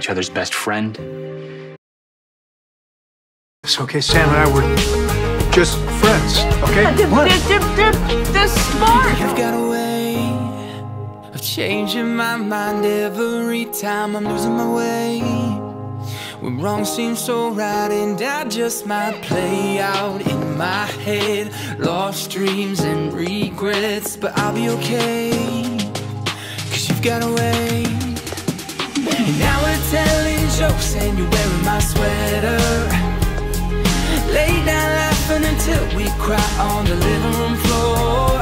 each other's best friend. It's okay, Sam and I were just friends, okay? What? They're smart. You've got a way of changing my mind every time I'm losing my way. When wrong seems so right, and I just might play out in my head. Lost dreams and regrets, but I'll be okay. Cause you've got a way. Telling jokes, and you're wearing my sweater. Lay down laughing until we cry on the living room floor.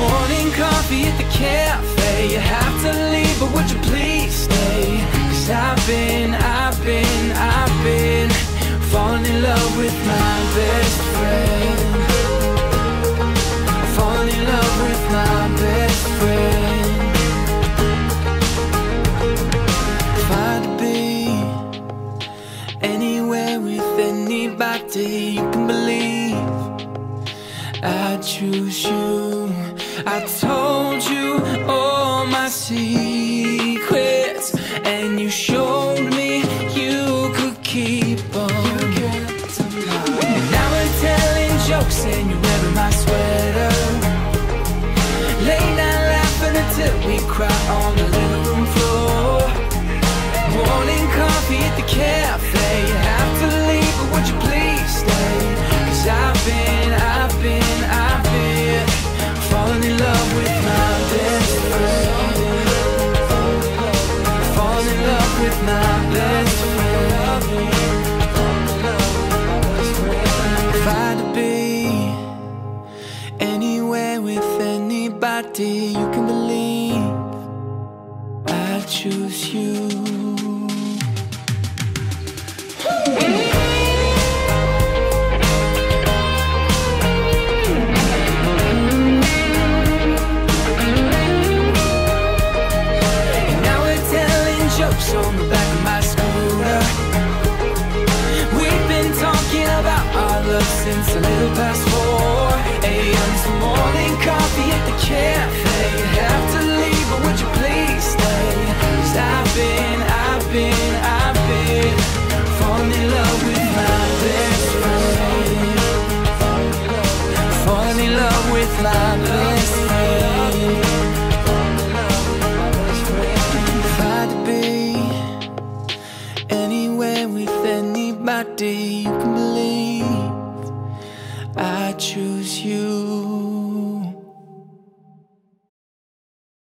Morning coffee at the cafe. You have to leave, but would you please stay? Cause I've been, I've been, I've been falling in love with my anybody, you can believe I choose you. I told you all my secrets, and you showed me you could keep. And now we're telling jokes, and you're wearing my sweater. Lay down laughing until we cry on the living room floor. Morning coffee at the cafe. I've been, I've been, I've been falling in love with my best friend. Falling in love with my best friend. If I had to be anywhere with anybody, you can believe I choose you. scratch on the back of my scooter. We've been talking about our love since a little past 4 a.m. So morning coffee at the cafe. You have to leave, but would you please stay? Cause I've been, I've been, I've been falling in love with my best friend. Falling in love with my best anywhere with anybody you can believe. I choose you.